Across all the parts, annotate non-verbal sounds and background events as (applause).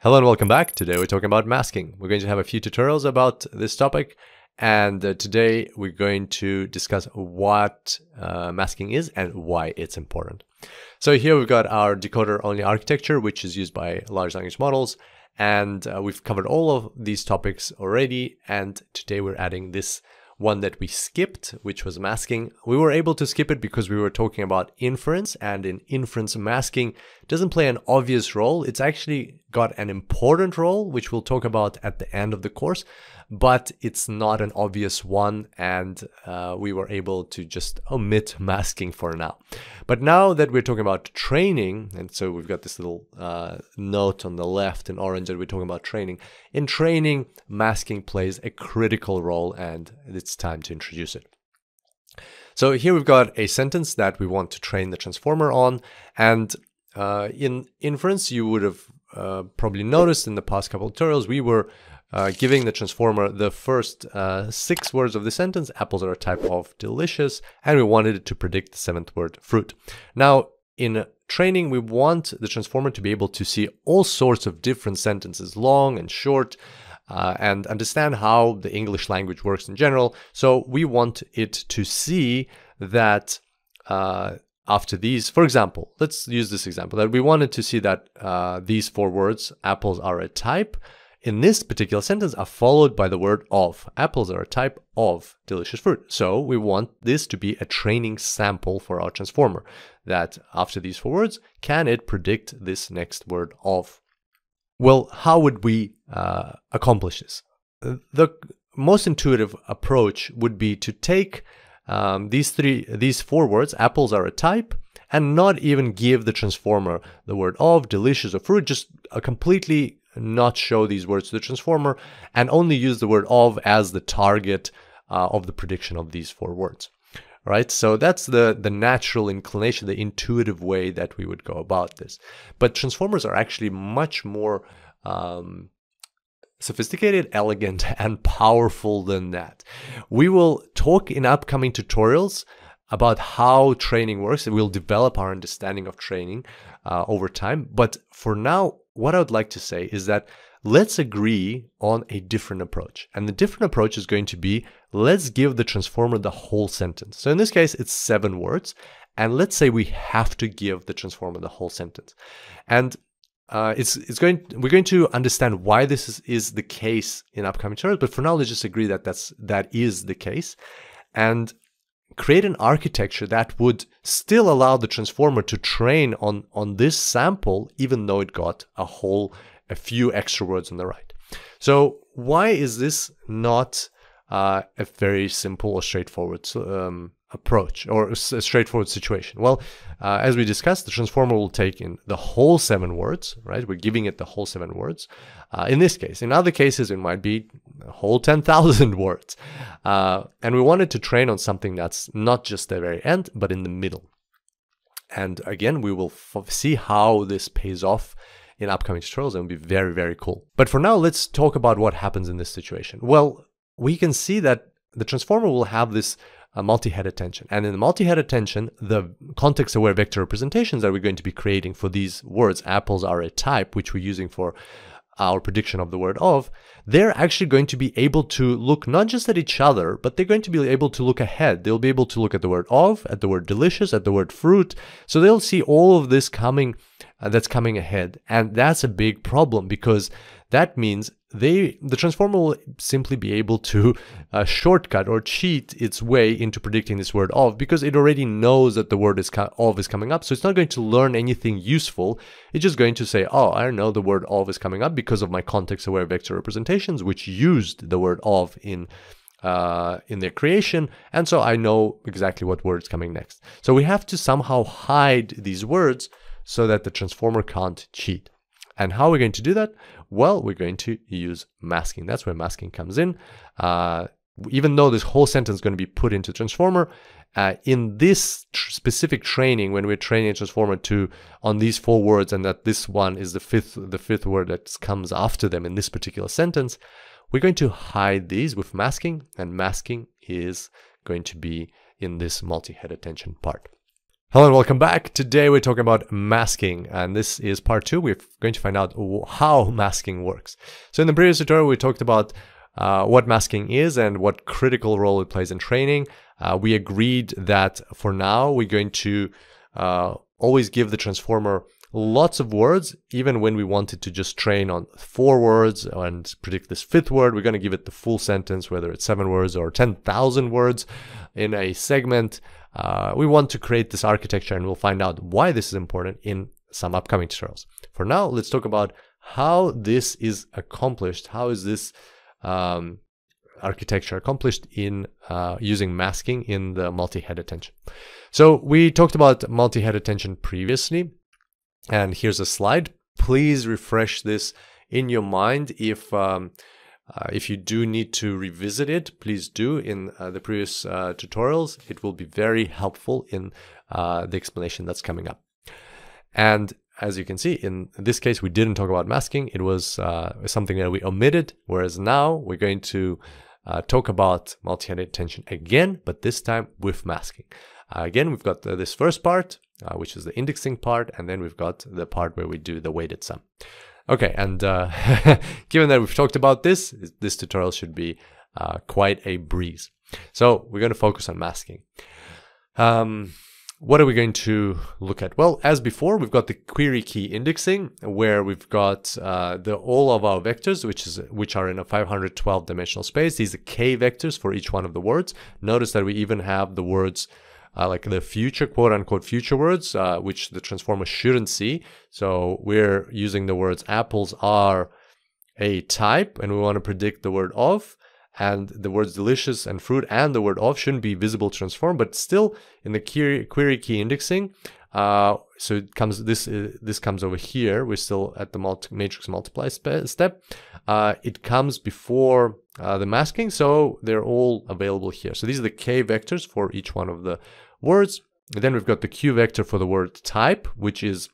Hello and welcome back. Today we're talking about masking. We're going to have a few tutorials about this topic and uh, today we're going to discuss what uh, masking is and why it's important. So here we've got our decoder only architecture which is used by large language models and uh, we've covered all of these topics already and today we're adding this one that we skipped, which was masking. We were able to skip it because we were talking about inference, and in inference, masking doesn't play an obvious role. It's actually got an important role, which we'll talk about at the end of the course but it's not an obvious one and uh, we were able to just omit masking for now. But now that we're talking about training, and so we've got this little uh, note on the left in orange that we're talking about training. In training, masking plays a critical role and it's time to introduce it. So here we've got a sentence that we want to train the transformer on and uh, in inference, you would have uh, probably noticed in the past couple tutorials, we were uh, giving the transformer the first uh, six words of the sentence, apples are a type of delicious, and we wanted it to predict the seventh word, fruit. Now, in training, we want the transformer to be able to see all sorts of different sentences, long and short, uh, and understand how the English language works in general. So we want it to see that uh, after these, for example, let's use this example, that we wanted to see that uh, these four words, apples are a type, in this particular sentence are followed by the word of. Apples are a type of delicious fruit. So we want this to be a training sample for our transformer that after these four words, can it predict this next word of? Well, how would we uh, accomplish this? The most intuitive approach would be to take um, these three, these four words, apples are a type, and not even give the transformer the word of, delicious, or fruit, just a completely not show these words to the transformer and only use the word of as the target uh, of the prediction of these four words. Right, so that's the the natural inclination, the intuitive way that we would go about this. But transformers are actually much more um, sophisticated, elegant, (laughs) and powerful than that. We will talk in upcoming tutorials about how training works and we'll develop our understanding of training uh, over time. But for now, what I would like to say is that let's agree on a different approach. And the different approach is going to be let's give the transformer the whole sentence. So in this case, it's seven words. And let's say we have to give the transformer the whole sentence. And uh, it's it's going we're going to understand why this is, is the case in upcoming tutorials. But for now, let's just agree that that's that is the case, and create an architecture that would still allow the transformer to train on, on this sample, even though it got a whole, a few extra words on the right. So why is this not uh, a very simple or straightforward um, approach or a straightforward situation? Well, uh, as we discussed, the transformer will take in the whole seven words, right? We're giving it the whole seven words. Uh, in this case, in other cases, it might be a whole 10,000 (laughs) words. Uh, and we wanted to train on something that's not just the very end, but in the middle. And again, we will see how this pays off in upcoming tutorials and will be very, very cool. But for now, let's talk about what happens in this situation. Well, we can see that the transformer will have this uh, multi-head attention. And in the multi-head attention, the context-aware vector representations that we're going to be creating for these words, apples are a type, which we're using for our prediction of the word of, they're actually going to be able to look not just at each other, but they're going to be able to look ahead. They'll be able to look at the word of, at the word delicious, at the word fruit. So they'll see all of this coming uh, that's coming ahead. And that's a big problem because that means they the transformer will simply be able to uh, shortcut or cheat its way into predicting this word of because it already knows that the word is of is coming up. So it's not going to learn anything useful. It's just going to say oh i know the word of is coming up because of my context aware vector representations which used the word of in uh, in their creation. And so i know exactly what word is coming next. So we have to somehow hide these words so that the transformer can't cheat and how are we going to do that? Well, we're going to use masking. That's where masking comes in. Uh, even though this whole sentence is going to be put into transformer, uh, in this tr specific training, when we're training a transformer to on these four words, and that this one is the fifth the fifth word that comes after them in this particular sentence, we're going to hide these with masking, and masking is going to be in this multi-head attention part. Hello and welcome back. Today we're talking about masking and this is part two. We're going to find out how masking works. So in the previous tutorial we talked about uh, what masking is and what critical role it plays in training. Uh, we agreed that for now we're going to uh, always give the transformer lots of words, even when we wanted to just train on four words and predict this fifth word, we're going to give it the full sentence, whether it's seven words or 10,000 words in a segment. Uh, we want to create this architecture and we'll find out why this is important in some upcoming tutorials. For now, let's talk about how this is accomplished. How is this um, architecture accomplished in uh, using masking in the multi-head attention? So we talked about multi-head attention previously. And here's a slide. Please refresh this in your mind if um, uh, if you do need to revisit it, please do in uh, the previous uh, tutorials. It will be very helpful in uh, the explanation that's coming up. And as you can see, in this case, we didn't talk about masking. It was uh, something that we omitted, whereas now we're going to uh, talk about multi-head attention again, but this time with masking. again, we've got this first part, which is the indexing part, and then we've got the part where we do the weighted sum. Okay, and uh, (laughs) given that we've talked about this, this tutorial should be uh, quite a breeze. So we're going to focus on masking. Um, what are we going to look at? Well, as before, we've got the query key indexing, where we've got uh, the all of our vectors, which is which are in a 512 dimensional space. These are k vectors for each one of the words. Notice that we even have the words uh, like the future quote unquote future words, uh, which the transformer shouldn't see. So we're using the words apples are a type and we want to predict the word of and the words delicious and fruit and the word of shouldn't be visible transform, but still in the query, query key indexing, uh, so it comes this uh, this comes over here. We're still at the multi matrix multiply step. Uh, it comes before uh, the masking, so they're all available here. So these are the k vectors for each one of the words. And then we've got the q vector for the word type, which is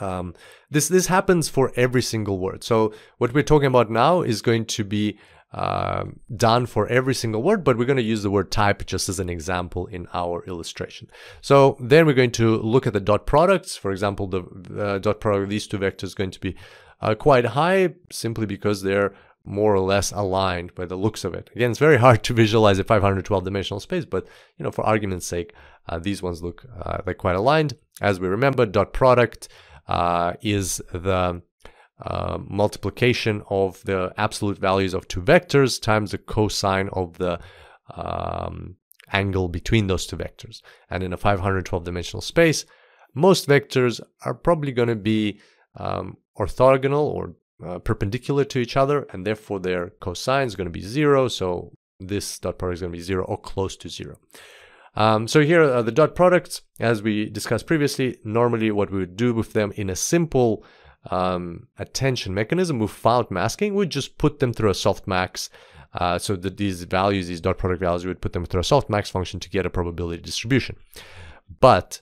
um, this this happens for every single word. So what we're talking about now is going to be uh, done for every single word, but we're going to use the word type just as an example in our illustration. So then we're going to look at the dot products. For example, the uh, dot product of these two vectors is going to be uh, quite high simply because they're more or less aligned by the looks of it. Again, it's very hard (laughs) to visualize a 512 dimensional space, but you know, for argument's sake, uh, these ones look uh, like quite aligned. As we remember, dot product uh, is the uh, multiplication of the absolute values of two vectors times the cosine of the um, angle between those two vectors. And in a 512 dimensional space, most vectors are probably going to be um, orthogonal or uh, perpendicular to each other, and therefore their cosine is going to be zero. So this dot product is going to be zero or close to zero. Um, so here are the dot products. As we discussed previously, normally what we would do with them in a simple um, attention mechanism without masking, we just put them through a softmax. Uh, so that these values, these dot product values, we would put them through a softmax function to get a probability distribution. But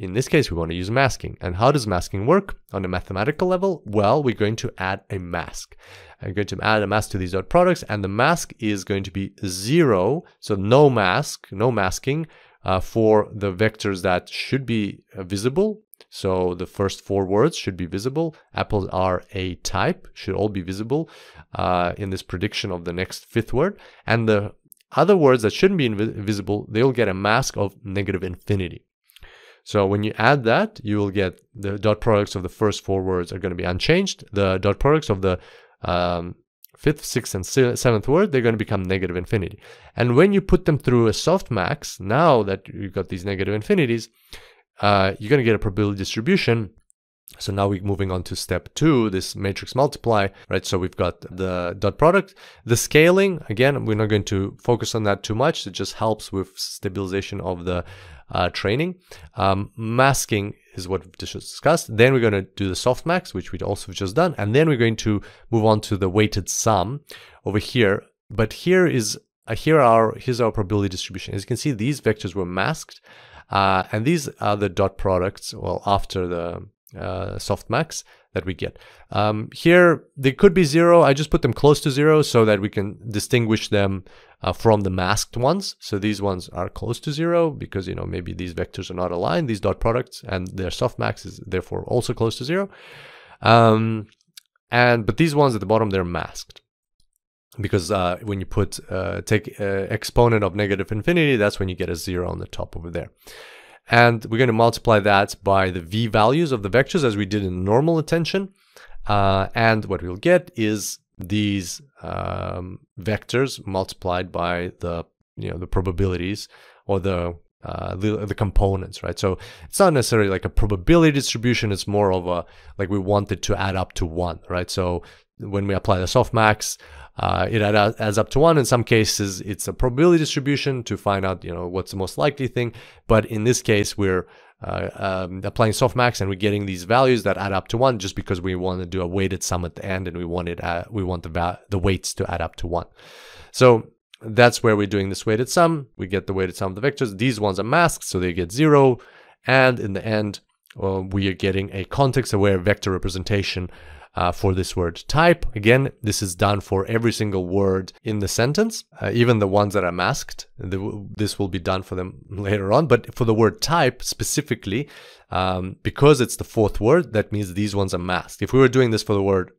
in this case, we want to use masking. And how does masking work on a mathematical level? Well, we're going to add a mask. I'm going to add a mask to these dot products, and the mask is going to be zero. So no mask, no masking uh, for the vectors that should be uh, visible so the first four words should be visible. Apples are a type, should all be visible uh, in this prediction of the next fifth word. And the other words that shouldn't be visible, they'll get a mask of negative infinity. So when you add that, you will get the dot products of the first four words are going to be unchanged. The dot products of the um, fifth, sixth, and seventh word, they're going to become negative infinity. And when you put them through a softmax, now that you've got these negative infinities, uh, you're going to get a probability distribution. So now we're moving on to step two, this matrix multiply, right? So we've got the dot product. The scaling, again, we're not going to focus on that too much. It just helps with stabilization of the uh, training. Um, masking is what we've just discussed. Then we're going to do the softmax, which we'd also just done. And then we're going to move on to the weighted sum over here. But here is uh, here are here's our probability distribution. As you can see, these vectors were masked. Uh, and these are the dot products, well, after the uh, softmax, that we get. Um, here, they could be zero. I just put them close to zero so that we can distinguish them uh, from the masked ones. So these ones are close to zero because, you know, maybe these vectors are not aligned, these dot products, and their softmax is therefore also close to zero. Um, and But these ones at the bottom, they're masked because uh, when you put uh, take uh, exponent of negative infinity, that's when you get a zero on the top over there. And we're going to multiply that by the v values of the vectors as we did in normal attention. Uh, and what we'll get is these um, vectors multiplied by the you know the probabilities or the uh, the, the components, right? So it's not necessarily like a probability distribution. It's more of a like we want it to add up to one, right? So when we apply the softmax, uh, it adds up to one. In some cases, it's a probability distribution to find out, you know, what's the most likely thing. But in this case, we're uh, um, applying softmax and we're getting these values that add up to one just because we want to do a weighted sum at the end and we want it uh, we want the the weights to add up to one. So that's where we're doing this weighted sum. We get the weighted sum of the vectors. These ones are masked, so they get zero. And in the end, uh, we are getting a context-aware vector representation uh, for this word type. Again, this is done for every single word in the sentence, uh, even the ones that are masked. The, this will be done for them later on. But for the word type specifically, um, because it's the fourth word, that means these ones are masked. If we were doing this for the word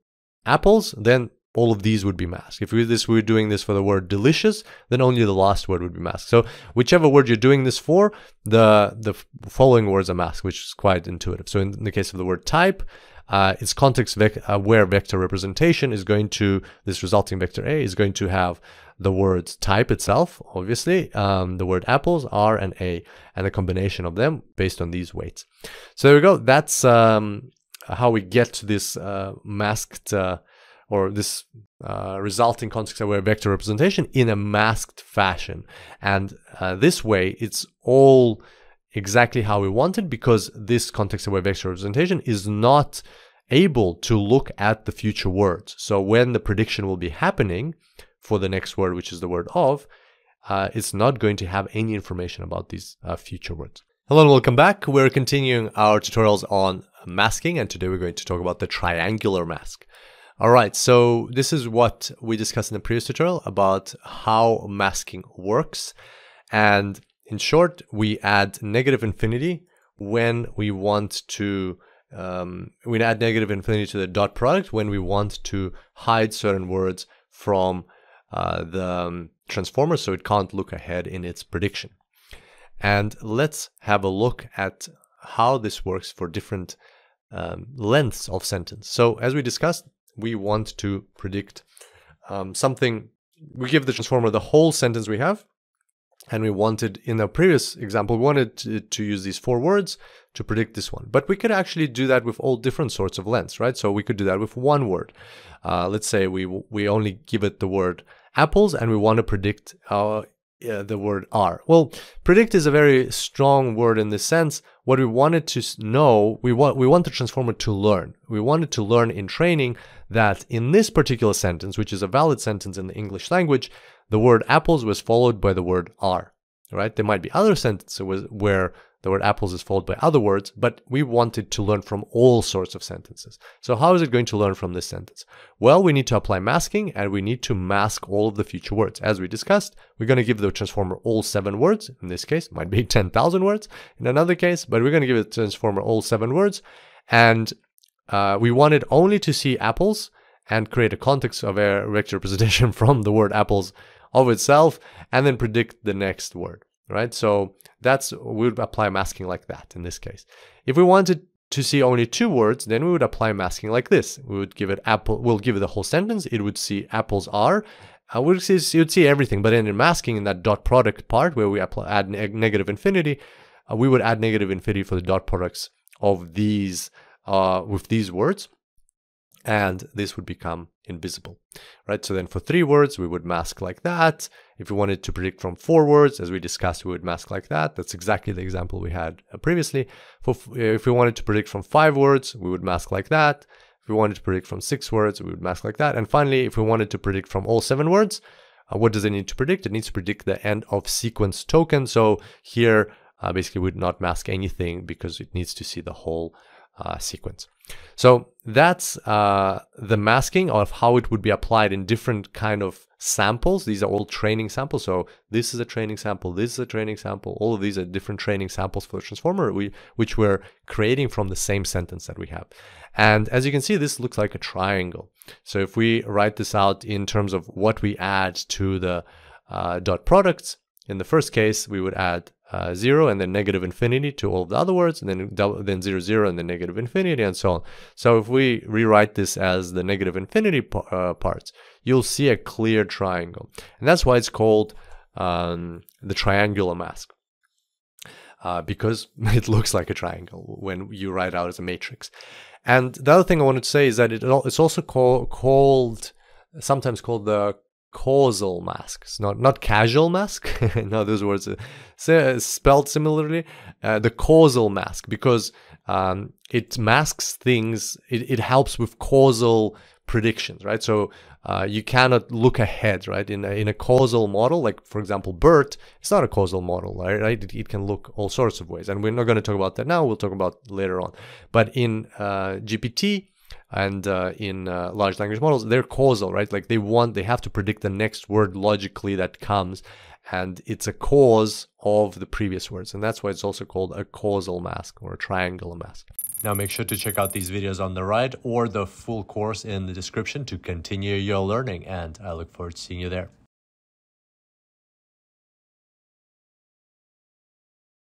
apples, then all of these would be masked. If we, this, we were doing this for the word delicious, then only the last word would be masked. So whichever word you're doing this for, the, the following words are masked, which is quite intuitive. So in the case of the word type, uh, its context aware uh, vector representation is going to, this resulting vector A is going to have the word type itself, obviously, um, the word apples, R and A, and a combination of them based on these weights. So there we go. That's um, how we get to this uh, masked uh, or this uh, resulting context-aware vector representation in a masked fashion. And uh, this way, it's all exactly how we wanted because this context-aware vector representation is not able to look at the future words. So when the prediction will be happening for the next word, which is the word of, uh, it's not going to have any information about these uh, future words. Hello and welcome back. We're continuing our tutorials on masking and today we're going to talk about the triangular mask. All right, so this is what we discussed in the previous tutorial about how masking works. And in short, we add negative infinity when we want to um, we add negative infinity to the dot product when we want to hide certain words from uh, the um, transformer so it can't look ahead in its prediction. And let's have a look at how this works for different um, lengths of sentence. So as we discussed, we want to predict um, something. We give the transformer the whole sentence we have and we wanted, in the previous example, we wanted to, to, use these four words to predict this one. But we could actually do that with all different sorts of lengths, right? So we could do that with one word. Uh, let's say we we only give it the word apples and we want to predict uh, uh, the word are. Well, predict is a very strong word in this sense. What we wanted to know, we want we want the transformer to learn. We wanted to learn in training that in this particular sentence, which is a valid sentence in the English language, the word apples was followed by the word are, right? There might be other sentences where the word apples is followed by other words, but we wanted to learn from all sorts of sentences. So how is it going to learn from this sentence? Well, we need to apply masking and we need to mask all of the future words. As we discussed, we're going to give the transformer all seven words. In this case, it might be (laughs) 10,000 words in another case, but we're going to give the transformer all seven words. And uh, we wanted only to see apples and create a context of a vector representation (laughs) from the word apples of itself and then predict the next word, right? So that's, we would apply masking like that in this case. If we wanted to see only two words, then we would apply masking like this. We would give it apple, we'll give it the whole sentence. It would see apples are. Uh, we would see, you would see everything, but in masking in that dot product part where we apply, add neg negative infinity, uh, we would add negative infinity for the dot products of these, uh, with these words and this would become invisible, right? So then for three words, we would mask like that. If we wanted to predict from four words, as we discussed, we would mask like that. That's exactly the example we had uh, previously. For If we wanted to predict from five words, we would mask like that. If we wanted to predict from six words, we would mask like that. And finally, if we wanted to predict from all seven words, uh, what does it need to predict? It needs to predict the end of sequence token. So here, uh, basically, we would not mask anything because it needs to see the whole uh, sequence. So that's uh, the masking of how it would be applied in different kind of samples. These are all training samples. So this is a training sample. This is a training sample. All of these are different training samples for the transformer, we, which we're creating from the same sentence that we have. And as you can see, this looks like a triangle. So if we write this out in terms of what we add to the uh, dot products, in the first case, we would add uh, 0 and then negative infinity to all the other words, and then double, then 0, 0, and then negative infinity, and so on. So if we rewrite this as the negative infinity uh, parts, you'll see a clear triangle. And that's why it's called um, the triangular mask. Uh, because (laughs) it looks like a triangle when you write out as a matrix. And the other thing I wanted to say is that it, it's also call, called, sometimes called the causal masks, not not casual mask. (laughs) no, those words are spelled similarly. Uh, the causal mask because um, it masks things. It, it helps with causal predictions, right? So uh, you cannot look ahead, right? In a, in a causal model, like for example, BERT, it's not a causal model, right? It, it can look all sorts of ways, and we're not going to talk about that now. We'll talk about later on. But in uh, GPT, and uh, in uh, large language models they're causal right? Like they want they have to predict the next word logically that comes and it's a cause of the previous words and that's why it's also called a causal mask or a triangular mask. Now make sure to check out these videos on the right or the full course in the description to continue your learning and i look forward to seeing you there